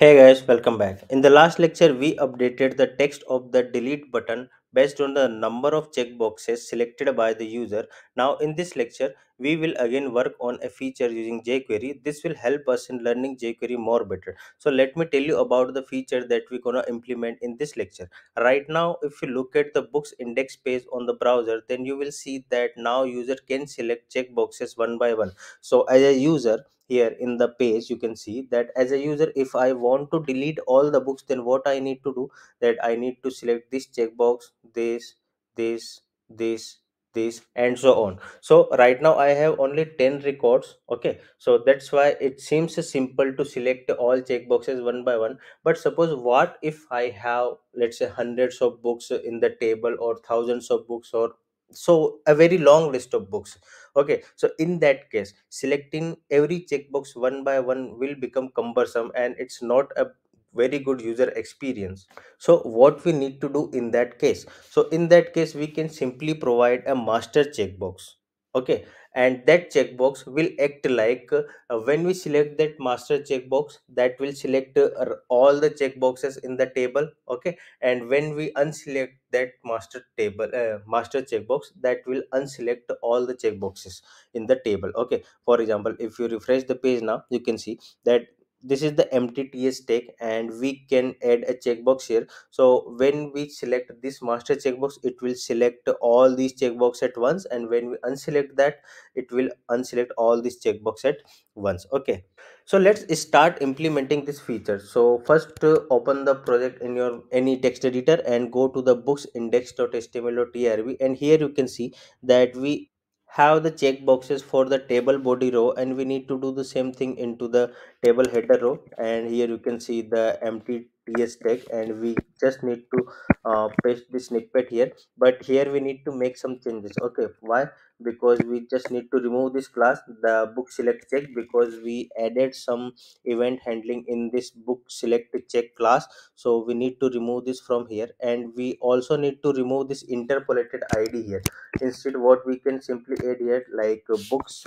Hey guys, welcome back. In the last lecture, we updated the text of the delete button based on the number of checkboxes selected by the user. Now, in this lecture, we will again work on a feature using jQuery. This will help us in learning jQuery more better. So, let me tell you about the feature that we're gonna implement in this lecture. Right now, if you look at the books index page on the browser, then you will see that now user can select checkboxes one by one. So, as a user, here in the page you can see that as a user if i want to delete all the books then what i need to do that i need to select this checkbox this this this this and so on. So right now i have only 10 records okay? So that's why it seems simple to select all checkboxes one by one. But suppose what if i have let's say hundreds of books in the table or thousands of books or so a very long list of books okay? So in that case selecting every checkbox one by one will become cumbersome and it's not a very good user experience. So what we need to do in that case? So in that case we can simply provide a master checkbox okay? And that checkbox will act like uh, when we select that master checkbox that will select uh, all the checkboxes in the table okay? And when we unselect that master table uh, master checkbox that will unselect all the checkboxes in the table okay? For example if you refresh the page now you can see that this is the empty th tag and we can add a checkbox here. So when we select this master checkbox it will select all these checkbox at once and when we unselect that it will unselect all these checkbox at once. Okay. So let's start implementing this feature. So first uh, open the project in your any text editor and go to the books index.html.erb and here you can see that we have the checkboxes for the table body row and we need to do the same thing into the table header row. And here you can see the empty th tag and we just need to uh, paste this snippet here. But here we need to make some changes. Okay why? Because we just need to remove this class the book select check because we added some event handling in this book select check class. So we need to remove this from here and we also need to remove this interpolated id here. Instead what we can simply add here like books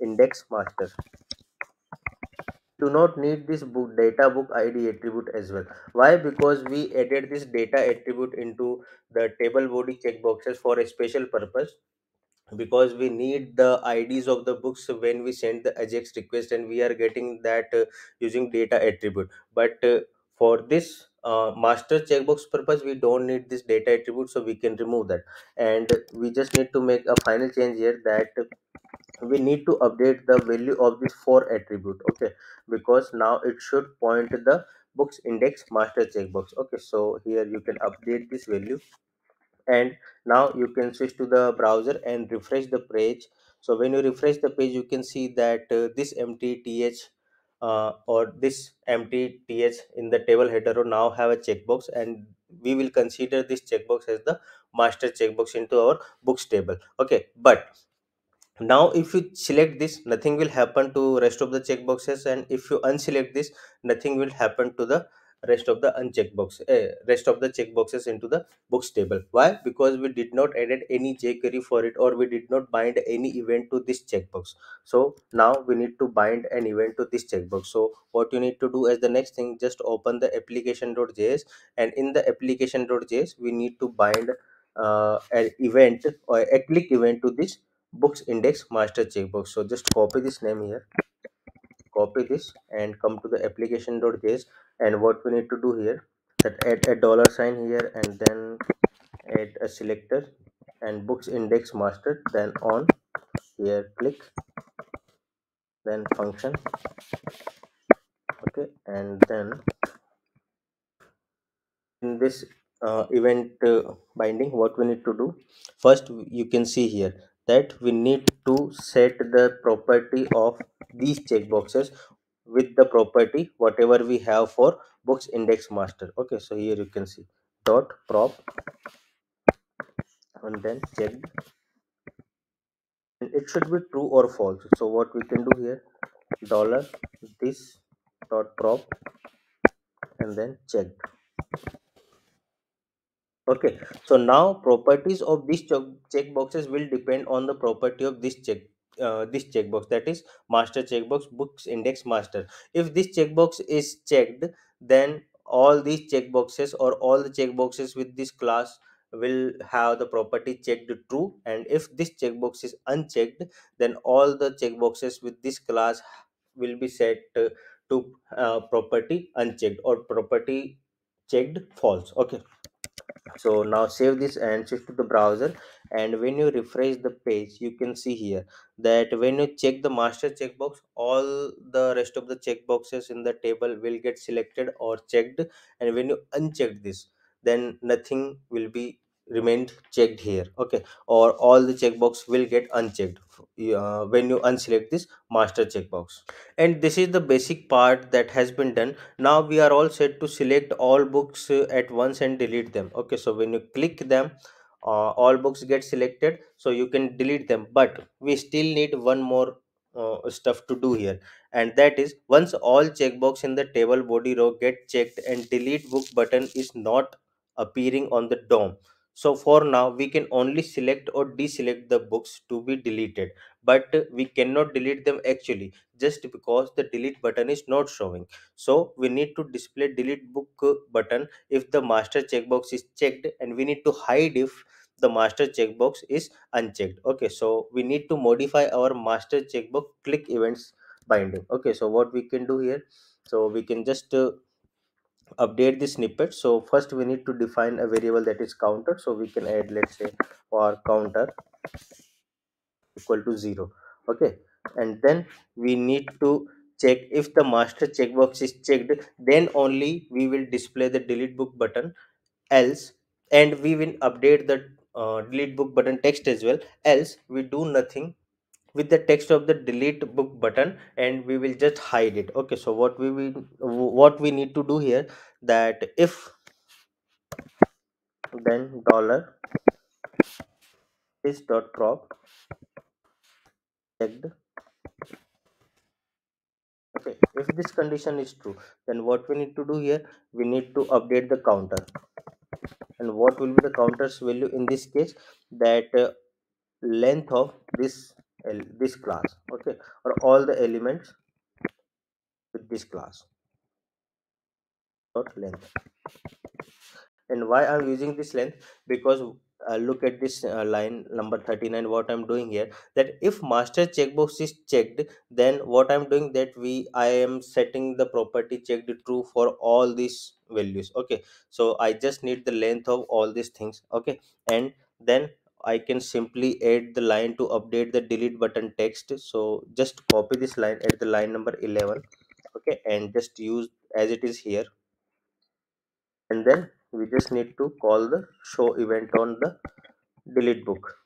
index master do not need this book data book id attribute as well. Why? Because we added this data attribute into the table body checkboxes for a special purpose. Because we need the ids of the books when we send the ajax request and we are getting that uh, using data attribute. But uh, for this uh, master checkbox purpose we don't need this data attribute so we can remove that. And we just need to make a final change here that we need to update the value of this for attribute okay? Because now it should point the books index master checkbox okay? So here you can update this value. And now you can switch to the browser and refresh the page. So when you refresh the page you can see that uh, this empty th uh, or this empty th in the table header row now have a checkbox and we will consider this checkbox as the master checkbox into our books table. Okay but now if you select this nothing will happen to rest of the checkboxes and if you unselect this nothing will happen to the rest of the unchecked box uh, rest of the checkboxes into the books table. Why? Because we did not added any jquery for it or we did not bind any event to this checkbox so now we need to bind an event to this checkbox so what you need to do as the next thing just open the application.js and in the application.js we need to bind uh, an event or a click event to this books index master checkbox so just copy this name here. Copy this and come to the application.js and what we need to do here that add a dollar sign here and then add a selector and books index master then on here click then function. Okay and then in this uh, event uh, binding what we need to do first you can see here that we need to set the property of these checkboxes with the property whatever we have for books index master. Okay so here you can see. Dot prop and then check. And it should be true or false. So what we can do here dollar this dot prop and then check. Okay so now properties of these check boxes will depend on the property of this check uh, this checkbox that is master checkbox books index master. If this checkbox is checked then all these checkboxes or all the checkboxes with this class will have the property checked true. And if this checkbox is unchecked then all the checkboxes with this class will be set uh, to uh, property unchecked or property checked false. Okay so now save this and shift to the browser. And when you refresh the page you can see here that when you check the master checkbox all the rest of the checkboxes in the table will get selected or checked. And when you uncheck this then nothing will be remained checked here okay? Or all the checkbox will get unchecked uh, when you unselect this master checkbox. And this is the basic part that has been done. Now we are all set to select all books uh, at once and delete them okay? So when you click them uh, all books get selected so you can delete them. But we still need one more uh, stuff to do here. And that is once all checkbox in the table body row get checked and delete book button is not appearing on the dom so for now we can only select or deselect the books to be deleted but we cannot delete them actually just because the delete button is not showing. So we need to display delete book button if the master checkbox is checked and we need to hide if the master checkbox is unchecked. Okay so we need to modify our master checkbox click events binding. Okay so what we can do here? So we can just uh, update the snippet. So first we need to define a variable that is counter. So we can add let's say for counter equal to 0 okay. And then we need to check if the master checkbox is checked then only we will display the delete book button. Else and we will update the uh, delete book button text as well. Else we do nothing with the text of the delete book button and we will just hide it. Okay so what we will what we need to do here that if then dollar is dot prop checked. Okay if this condition is true then what we need to do here we need to update the counter. And what will be the counter's value in this case? That uh, length of this this class okay? Or all the elements with this class. Dot length. And why i'm using this length? Because uh, look at this uh, line number 39 what i'm doing here that if master checkbox is checked then what i'm doing that we i am setting the property checked true for all these values okay? So i just need the length of all these things okay? And then i can simply add the line to update the delete button text. So just copy this line at the line number 11 okay and just use as it is here. And then we just need to call the show event on the delete book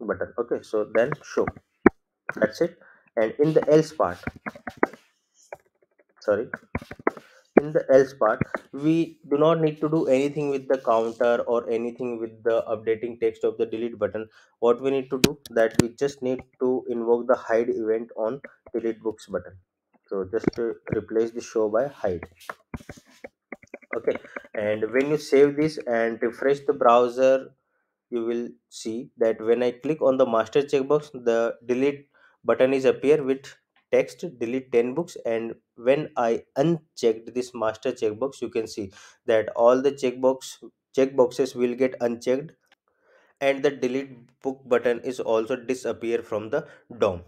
button okay. So then show. That's it. And in the else part sorry in the else part we do not need to do anything with the counter or anything with the updating text of the delete button. What we need to do that we just need to invoke the hide event on delete books button. So just to replace the show by hide. Okay and when you save this and refresh the browser you will see that when i click on the master checkbox the delete button is appear with text delete 10 books and when i unchecked this master checkbox you can see that all the checkbox checkboxes will get unchecked and the delete book button is also disappear from the dom.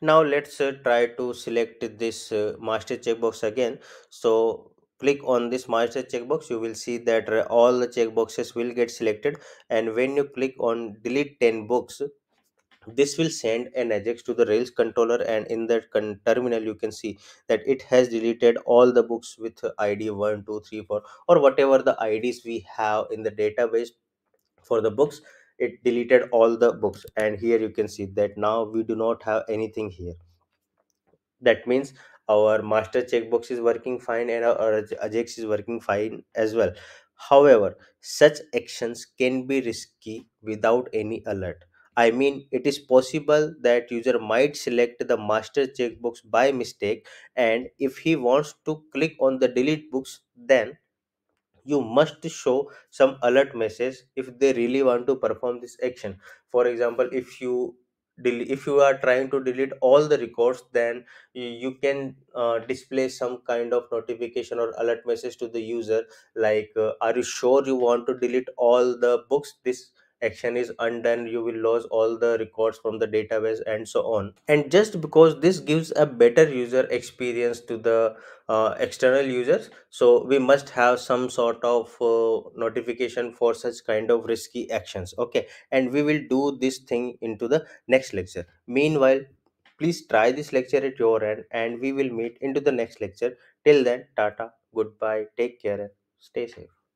Now let's uh, try to select this uh, master checkbox again. So click on this master checkbox you will see that uh, all the checkboxes will get selected. And when you click on delete 10 books this will send an ajax to the rails controller and in that con- terminal you can see that it has deleted all the books with id one, 2, 3, 4, or whatever the ids we have in the database for the books. It deleted all the books and here you can see that now we do not have anything here. That means our master checkbox is working fine and our ajax is working fine as well. However such actions can be risky without any alert i mean it is possible that user might select the master checkbox by mistake and if he wants to click on the delete books then you must show some alert message if they really want to perform this action. For example if you if you are trying to delete all the records then you, you can uh, display some kind of notification or alert message to the user like uh, are you sure you want to delete all the books? This action is undone you will lose all the records from the database and so on. And just because this gives a better user experience to the uh, external users so we must have some sort of uh, notification for such kind of risky actions okay? And we will do this thing into the next lecture. Meanwhile please try this lecture at your end and we will meet into the next lecture. Till then tata goodbye take care and stay safe